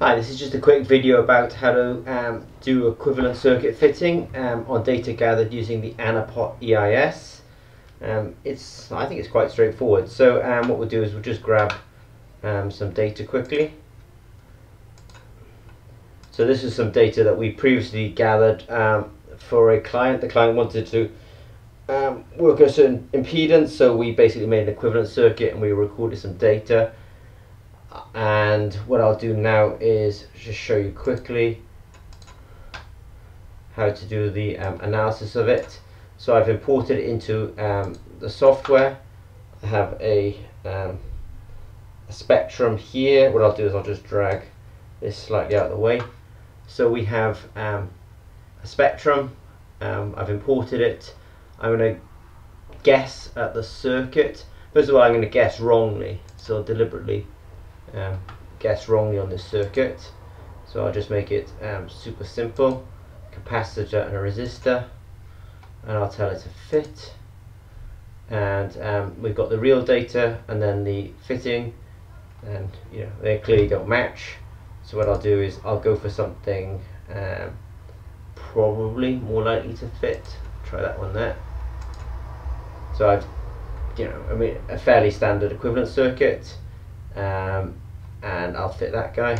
Hi, this is just a quick video about how to um, do equivalent circuit fitting um, on data gathered using the AnaPot EIS. Um, it's, I think it's quite straightforward. So um, what we'll do is we'll just grab um, some data quickly. So this is some data that we previously gathered um, for a client. The client wanted to work a certain impedance, so we basically made an equivalent circuit and we recorded some data and what I'll do now is just show you quickly how to do the um, analysis of it. So I've imported it into um, the software. I have a, um, a spectrum here. What I'll do is I'll just drag this slightly out of the way. So we have um, a spectrum. Um, I've imported it. I'm going to guess at the circuit. First of all I'm going to guess wrongly so deliberately um, guess wrongly on this circuit. So I'll just make it um, super simple. Capacitor and a resistor. And I'll tell it to fit. And um, we've got the real data and then the fitting. And you know they clearly don't match. So what I'll do is I'll go for something um, probably more likely to fit. Try that one there. So I've, you know, I mean, a fairly standard equivalent circuit um, and I'll fit that guy.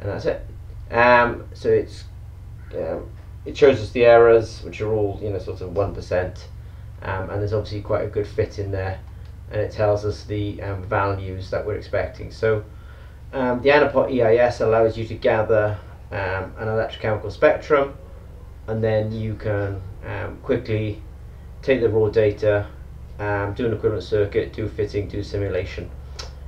And that's it. Um, so it's um, it shows us the errors which are all you know sort of 1% um, and there's obviously quite a good fit in there. And it tells us the um, values that we're expecting. So um, the AnaPot EIS allows you to gather um, an electrochemical spectrum. And then you can quickly take the raw data do an equivalent circuit, do fitting, do simulation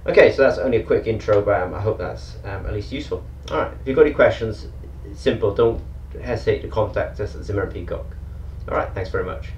Okay, so that's only a quick intro, but um, I hope that's um, at least useful. Alright, if you've got any questions, simple, don't hesitate to contact us at Zimmer and Peacock. Alright, thanks very much.